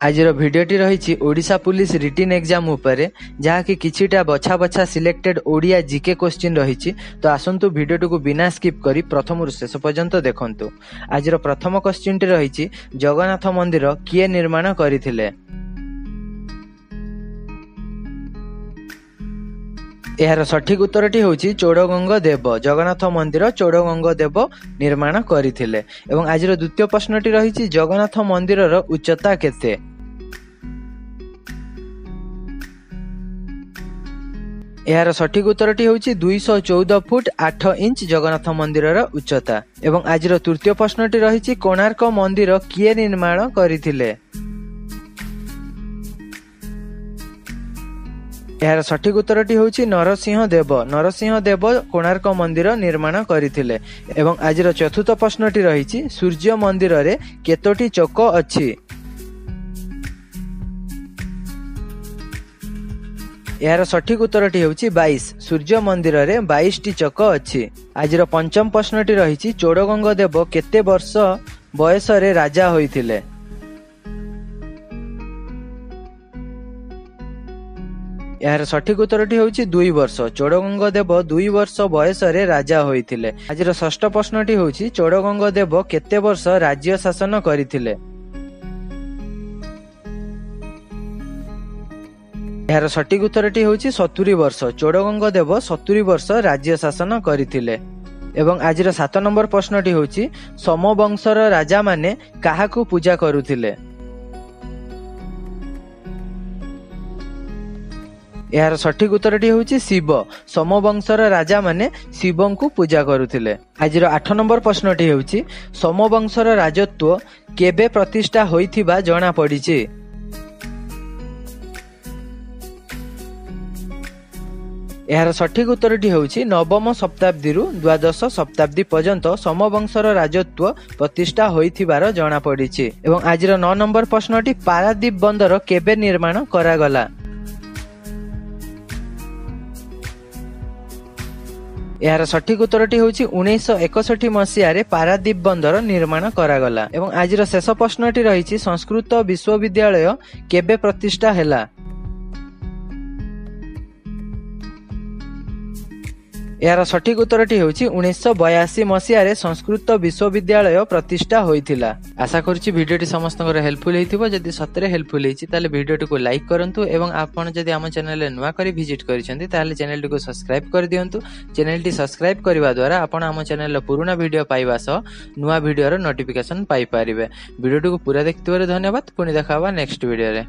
ଆଜିର ଭିଡିଓଟି ରହିଛି ଓଡ଼ିଶା ପୁଲିସ ରିଟିନ୍ ଏକ୍ଜାମ ଉପରେ ଯାହାକି କିଛିଟା ବଛା ବଛା ସିଲେକ୍ଟେଡ୍ ଓଡ଼ିଆ ଜିକେ କୋଶ୍ଚିନ୍ ରହିଛି। ତ ଆସନ୍ତୁ ଭିଡିଓଟିକୁ ବିନା ସ୍କିପ୍ କରି ପ୍ରଥମରୁ ଶେଷ ପର୍ଯ୍ୟନ୍ତ ଦେଖନ୍ତୁ। ଆଜିର ପ୍ରଥମ କୋଶ୍ଚିନ୍ଟି ରହିଛି ଜଗନ୍ନାଥ ମନ୍ଦିର କିଏ ନିର୍ମାଣ କରିଥିଲେ? ଏହାର ସଠିକ ଉତ୍ତରଟି ହେଉଛି ଚୋଡ଼ଗଙ୍ଗ ଦେବ। ଜଗନ୍ନାଥ ମନ୍ଦିର ଚୋଡ଼ଗଙ୍ଗ ଦେବ ନିର୍ମାଣ କରିଥିଲେ। ଏବଂ ଆଜିର ଦ୍ୱିତୀୟ ପ୍ରଶ୍ନଟି ରହିଛି ଜଗନ୍ନାଥ ମନ୍ଦିରର ଉଚ୍ଚତା କେତେ? ଏହାର ସଠିକ ଉତ୍ତରଟି ହେଉଛି ଦୁଇଶହ ଚଉଦ ଫୁଟ ଆଠ ଇଞ୍ଚ ଜଗନ୍ନାଥ ମନ୍ଦିରର ଉଚ୍ଚତା ଏବଂ ଆଜିର ତୃତୀୟ ପ୍ରଶ୍ନଟି ରହିଛି କୋଣାର୍କ ମନ୍ଦିର କିଏ ନିର୍ମାଣ କରିଥିଲେ? ଏହାର ସଠିକ ଉତ୍ତରଟି ହେଉଛି ନରସିଂହ ଦେବ। ନରସିଂହ ଦେବ କୋଣାର୍କ ମନ୍ଦିର ନିର୍ମାଣ କରିଥିଲେ ଏବଂ ଆଜିର ଚତୁର୍ଥ ପ୍ରଶ୍ନଟି ରହିଛି ସୂର୍ଯ୍ୟ ମନ୍ଦିରରେ କେତୋଟି ଚକ ଅଛି? ଏହାର ସଠିକ ଉତ୍ତରଟି ହେଉଛି ବାଇଶ। ସୂର୍ଯ୍ୟ ମନ୍ଦିରରେ ବାଇଶଟି ଚକ ଅଛି। ଆଜିର ପଞ୍ଚମ ପ୍ରଶ୍ନଟି ରହିଛି ଚୋଡ଼ଗଙ୍ଗ ଦେବ କେତେ ବର୍ଷ ବୟସରେ ରାଜା ହୋଇଥିଲେ? ଏହାର ସଠିକ ଉତ୍ତରଟି ହେଉଛି ଦୁଇ ବର୍ଷ। ଚୋଡ଼ଗଙ୍ଗ ଦେବ ଦୁଇ ବର୍ଷ ବୟସରେ ରାଜା ହୋଇଥିଲେ। ଆଜିର ଷଷ୍ଠ ପ୍ରଶ୍ନଟି ହେଉଛି ଚୋଡ଼ଗଙ୍ଗ ଦେବ କେତେ ବର୍ଷ ରାଜ୍ୟ ଶାସନ କରିଥିଲେ? ଏହାର ସଠିକ ଉତ୍ତରଟି ହେଉଛି ସତୁରି ବର୍ଷ। ଚୋଡ଼ଗଙ୍ଗ ଦେବ ସତୁରି ବର୍ଷ ରାଜ୍ୟ ଶାସନ କରିଥିଲେ। ଏବଂ ଆଜିର ସାତ ନମ୍ବର ପ୍ରଶ୍ନଟି ହେଉଛି ସମବଂଶର ରାଜାମାନେ କାହାକୁ ପୂଜା କରୁଥିଲେ? ଏହାର ସଠିକ ଉତ୍ତରଟି ହେଉଛି ଶିବ। ସମବଂଶର ରାଜାମାନେ ଶିବଙ୍କୁ ପୂଜା କରୁଥିଲେ। ଆଜିର ଆଠ ନମ୍ବର ପ୍ରଶ୍ନଟି ହେଉଛି ସମବଂଶର ରାଜତ୍ୱ କେବେ ପ୍ରତିଷ୍ଠା ହୋଇଥିବା ଜଣାପଡ଼ିଛି? ଏହାର ସଠିକ ଉତ୍ତରଟି ହେଉଛି ନବମ ଶତାବ୍ଦୀରୁ ଦ୍ୱାଦଶ ଶତାବ୍ଦୀ ପର୍ଯ୍ୟନ୍ତ ସମବଂଶର ରାଜତ୍ୱ ପ୍ରତିଷ୍ଠା ହୋଇଥିବାର ଜଣାପଡ଼ିଛି ଏବଂ ଆଜିର ନଅ ନମ୍ବର ପ୍ରଶ୍ନଟି ପାରାଦୀପ ବନ୍ଦର କେବେ ନିର୍ମାଣ କରାଗଲା? ଏହାର ସଠିକ ଉତ୍ତରଟି ହେଉଛି ଉଣେଇଶହ ଏକଷଠି ମସିହାରେ ପାରାଦୀପ ବନ୍ଦର ନିର୍ମାଣ କରାଗଲା ଏବଂ ଆଜିର ଶେଷ ପ୍ରଶ୍ନଟି ରହିଛି ସଂସ୍କୃତ ବିଶ୍ୱବିଦ୍ୟାଳୟ କେବେ ପ୍ରତିଷ୍ଠା ହେଲା? ଏହାର ସଠିକ ଉତ୍ତରଟି ହେଉଛି ଉଣେଇଶହ ବୟାଅଶୀ ମସିହାରେ ସଂସ୍କୃତ ବିଶ୍ୱବିଦ୍ୟାଳୟ ପ୍ରତିଷ୍ଠା ହୋଇଥିଲା। ଆଶା କରୁଛି ଭିଡ଼ିଓଟି ସମସ୍ତଙ୍କର ହେଲ୍ପଫୁଲ୍ ହେଇଥିବ। ଯଦି ସତରେ ହେଲ୍ପଫୁଲ୍ ହେଇଛି ତାହେଲେ ଭିଡ଼ିଓଟିକୁ ଲାଇକ୍ କରନ୍ତୁ ଏବଂ ଆପଣ ଯଦି ଆମ ଚ୍ୟାନେଲରେ ନୂଆ କରି ଭିଜିଟ୍ କରିଛନ୍ତି ତାହେଲେ ଚ୍ୟାନେଲଟିକୁ ସବସ୍କ୍ରାଇବ୍ କରିଦିଅନ୍ତୁ। ଚ୍ୟାନେଲଟି ସବସ୍କ୍ରାଇବ୍ କରିବା ଦ୍ୱାରା ଆପଣ ଆମ ଚ୍ୟାନେଲର ପୁରୁଣା ଭିଡ଼ିଓ ପାଇବା ସହ ନୂଆ ଭିଡ଼ିଓର ନୋଟିଫିକେସନ୍ ପାଇପାରିବେ। ଭିଡ଼ିଓଟିକୁ ପୁରା ଦେଖିଥିବାରୁ ଧନ୍ୟବାଦ। ପୁଣି ଦେଖା ହେବା ନେକ୍ସଟ ଭିଡ଼ିଓରେ।